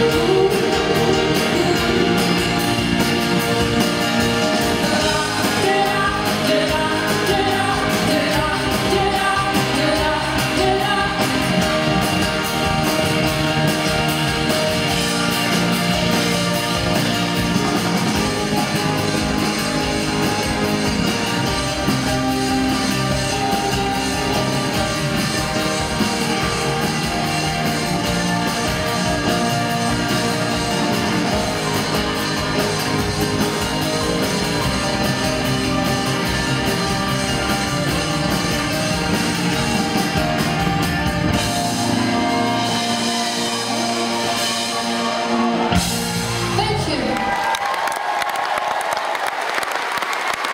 you.